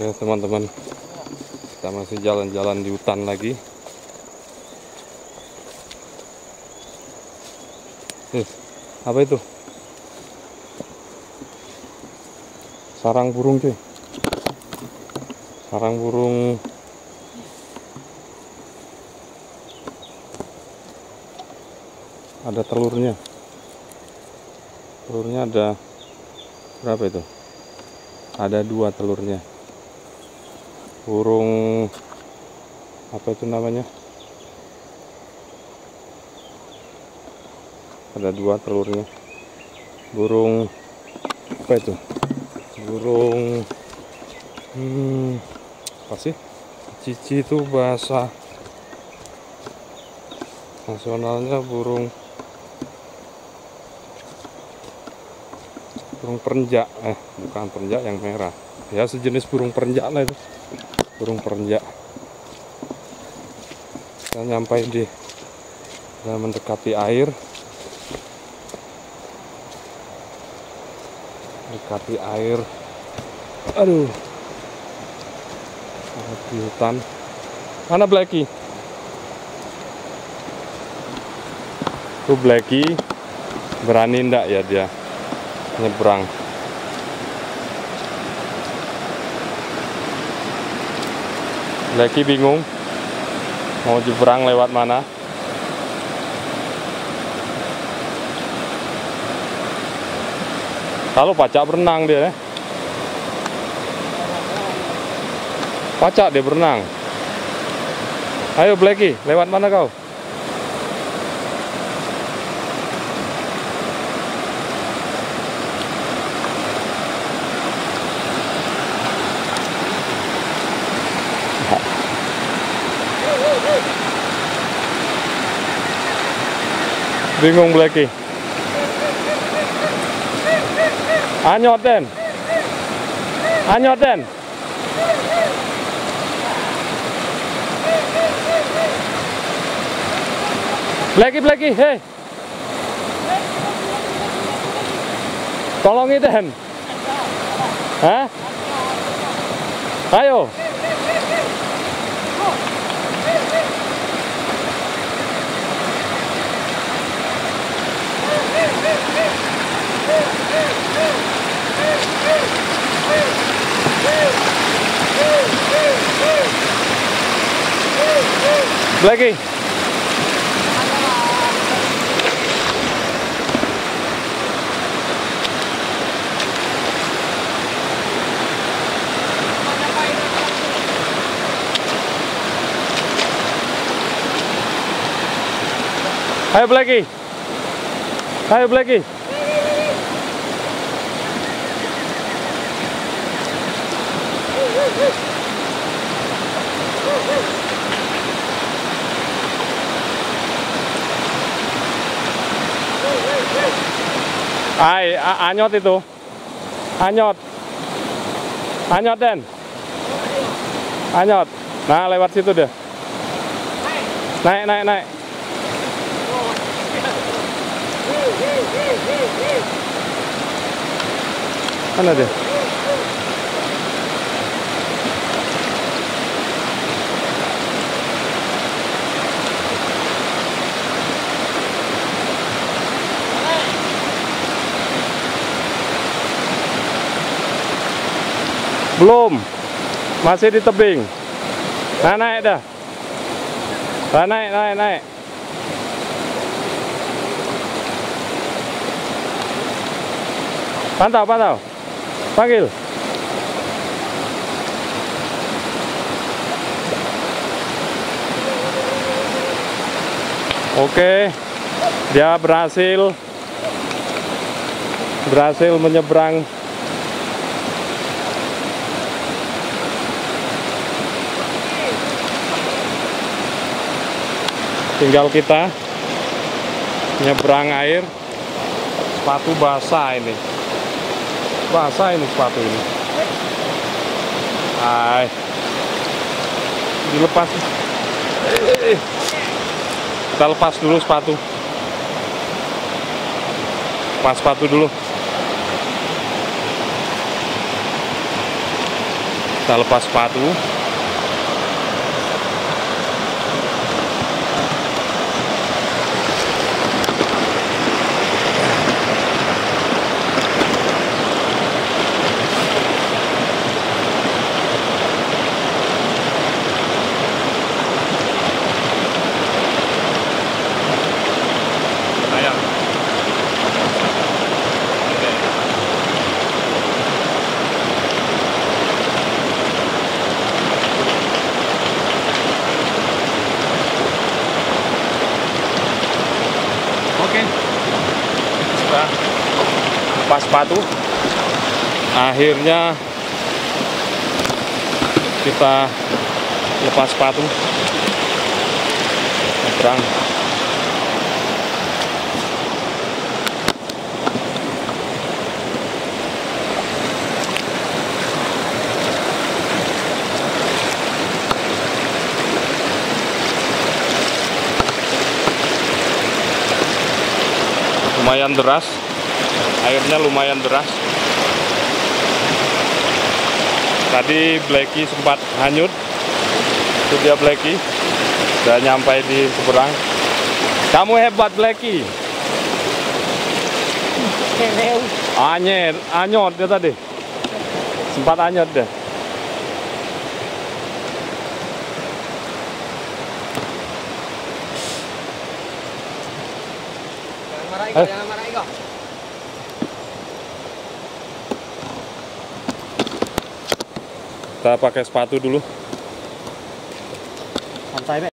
Oke teman-teman. Kita masih jalan-jalan di hutan lagi. Eh, apa itu? Sarang burung cuy. Sarang burung. Ada telurnya. Telurnya ada Berapa itu? Ada dua telurnya burung apa itu namanya? Ada dua telurnya. Burung apa itu? Burung hmm, apa sih? Cici itu bahasa nasionalnya burung burung perenjak eh bukan perenjak yang merah. Ya sejenis burung perenjak lah itu burung perenjak. Kita nyampe di dan mendekati air. Mendekati air. Aduh. Di hutan. Mana Blacky? Tuh Blacky berani ndak ya dia nyebrang Leki bingung mau jebrang lewat mana. Kalau pacak berenang dia. Pacak dia berenang. Ayo Blacky, lewat mana kau? Bingung Blacky. Anyot den. Anyot den. Blacky Blacky, hei. Tolongi den. Hah? Ayo. Blacky. Ayo Blacky. Ayo Blacky. Ay, anyot itu. Anyot. Anyot, Den. Anyot. Nah, lewat situ deh. Naik, naik, naik. Mana dia? Belum. Masih di tebing. Nah, naik dah. Nah, naik, naik, naik. Pantau, pantau. Panggil. Oke. Dia berhasil berhasil menyeberang tinggal kita nyebrang air. Sepatu basah ini. Basah ini sepatu ini. Hai. Dilepas. Kita lepas dulu sepatu. Pas sepatu dulu. Kita lepas sepatu Ayo. Oke. Oke. Sudah lepas sepatu. Akhirnya kita lepas sepatu. Nyebrang. lumayan deras airnya lumayan deras. Tadi Blacky sempat hanyut. Itu dia Blacky. Udah nyampe di seberang. Kamu hebat Blacky. Anyet anyot dia tadi. Sempat anyot deh Jangan Eh. jangan marah Iko. Kita pakai sepatu dulu Santai.